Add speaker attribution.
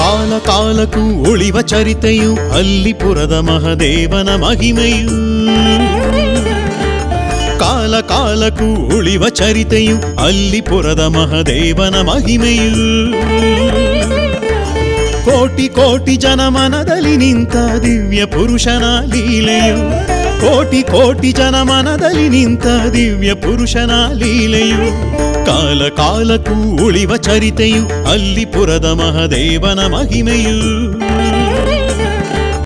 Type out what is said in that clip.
Speaker 1: ಕಾಲ ಕಾಲಕ್ಕೂ ಉಳಿವ ಚರಿತೆಯು ಅಲ್ಲಿ ಪುರದ ಮಹದೇವನ ಮಹಿಮೆಯು. ಕಾಲ ಕಾಲಕ್ಕೂ ಉಳಿವ ಚರಿತೆಯು ಅಲ್ಲಿ ಪುರದ ಮಹದೇವನ ಮಹಿಮೆಯು. ಕೋಟಿ ಕೋಟಿ ಜನಮನದಲ್ಲಿ ನಿಂತ ದಿವ್ಯ ಪುರುಷನ ಲೀಲೆಯು. ಕೋಟಿ ಕೋಟಿ ಜನಮನದಲ್ಲಿ ನಿಂತ ದಿವ್ಯ ಪುರುಷನ ಲೀಲೆಯು. ಕಾಲ ಕಾಲಕ್ಕೂ ಉಳಿವ ಚರಿತೆಯು ಅಲ್ಲಿ ಪುರದ ಮಹದೇವನ ಮಹಿಮೆಯು.